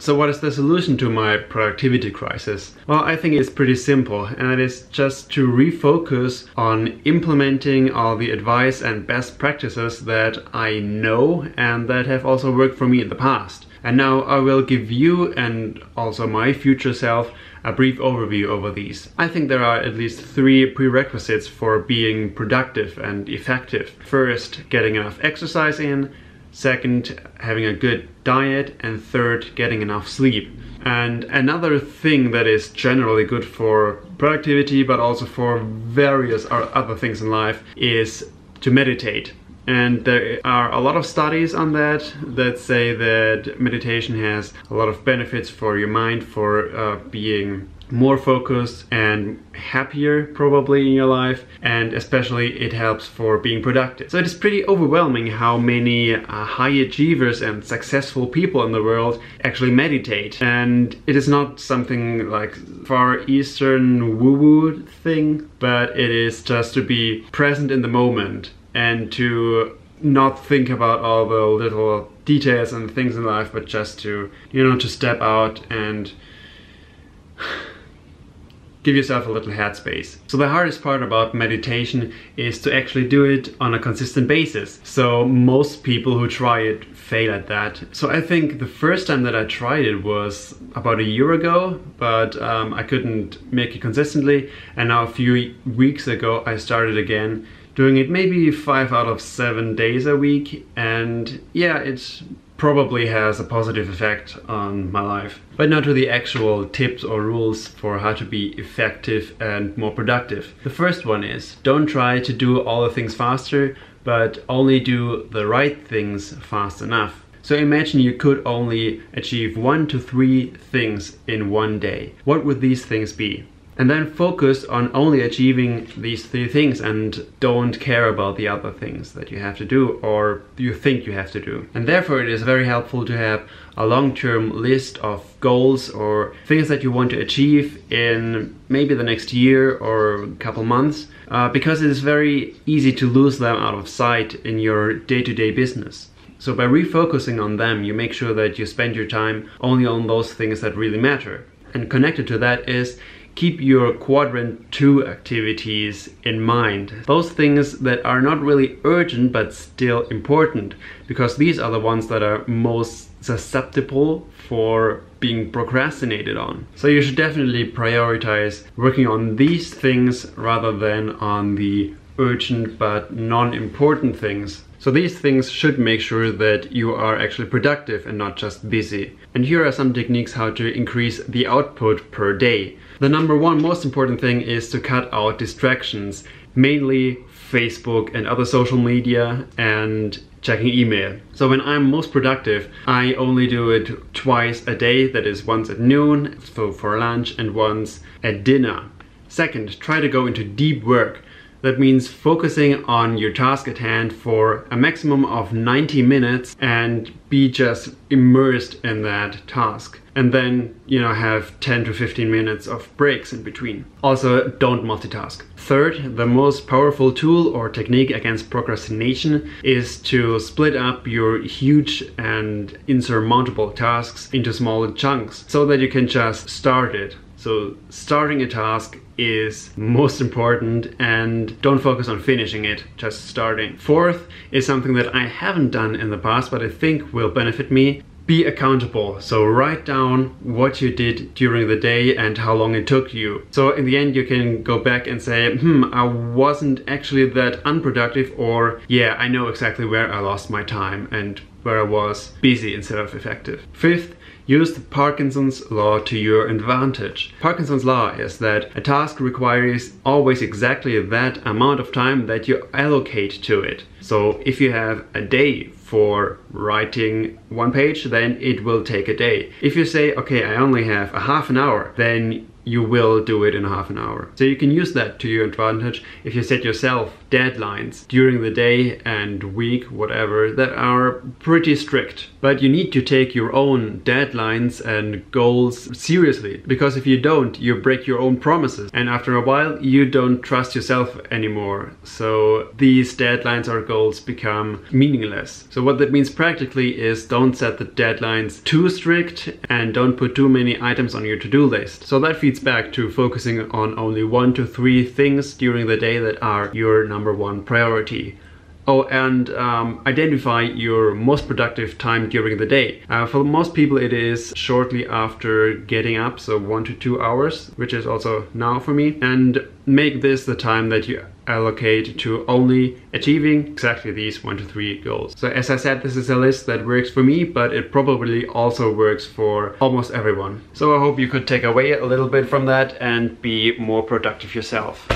So what is the solution to my productivity crisis? Well, I think it's pretty simple and it is just to refocus on implementing all the advice and best practices that I know and that have also worked for me in the past. And now I will give you and also my future self a brief overview over these. I think there are at least three prerequisites for being productive and effective. First, getting enough exercise in. Second, having a good diet. And third, getting enough sleep. And another thing that is generally good for productivity, but also for various other things in life, is to meditate. And there are a lot of studies on that that say that meditation has a lot of benefits for your mind, for uh, being more focused and happier probably in your life and especially it helps for being productive. So it is pretty overwhelming how many uh, high achievers and successful people in the world actually meditate and it is not something like far eastern woo-woo thing but it is just to be present in the moment and to not think about all the little details and things in life but just to you know to step out and give yourself a little headspace. So the hardest part about meditation is to actually do it on a consistent basis. So most people who try it fail at that. So I think the first time that I tried it was about a year ago, but um, I couldn't make it consistently. And now a few weeks ago I started again doing it maybe five out of seven days a week. And yeah, it's probably has a positive effect on my life. But now to the actual tips or rules for how to be effective and more productive. The first one is don't try to do all the things faster, but only do the right things fast enough. So imagine you could only achieve one to three things in one day. What would these things be? And then focus on only achieving these three things and don't care about the other things that you have to do or you think you have to do. And therefore it is very helpful to have a long-term list of goals or things that you want to achieve in maybe the next year or a couple months uh, because it is very easy to lose them out of sight in your day-to-day -day business. So by refocusing on them, you make sure that you spend your time only on those things that really matter. And connected to that is keep your quadrant 2 activities in mind. Those things that are not really urgent but still important because these are the ones that are most susceptible for being procrastinated on. So you should definitely prioritize working on these things rather than on the urgent but non-important things. So these things should make sure that you are actually productive and not just busy. And here are some techniques how to increase the output per day. The number one most important thing is to cut out distractions, mainly Facebook and other social media and checking email. So when I'm most productive, I only do it twice a day, that is once at noon, so for lunch, and once at dinner. Second, try to go into deep work. That means focusing on your task at hand for a maximum of 90 minutes and be just immersed in that task. And then, you know, have 10 to 15 minutes of breaks in between. Also, don't multitask. Third, the most powerful tool or technique against procrastination is to split up your huge and insurmountable tasks into small chunks so that you can just start it so starting a task is most important and don't focus on finishing it, just starting. Fourth is something that I haven't done in the past but I think will benefit me. Be accountable. So write down what you did during the day and how long it took you. So in the end you can go back and say, hmm, I wasn't actually that unproductive or yeah, I know exactly where I lost my time and where I was busy instead of effective. Fifth, Use the Parkinson's law to your advantage. Parkinson's law is that a task requires always exactly that amount of time that you allocate to it. So if you have a day for writing one page, then it will take a day. If you say, okay, I only have a half an hour, then you will do it in half an hour. So you can use that to your advantage if you set yourself deadlines during the day and week, whatever, that are pretty strict. But you need to take your own deadlines and goals seriously because if you don't, you break your own promises. And after a while, you don't trust yourself anymore. So these deadlines or goals become meaningless. So what that means practically is don't set the deadlines too strict and don't put too many items on your to-do list. So that feeds back to focusing on only one to three things during the day that are your number one priority. Oh, and um, identify your most productive time during the day. Uh, for most people, it is shortly after getting up, so one to two hours, which is also now for me. And make this the time that you allocate to only achieving exactly these one to three goals. So as I said, this is a list that works for me, but it probably also works for almost everyone. So I hope you could take away a little bit from that and be more productive yourself.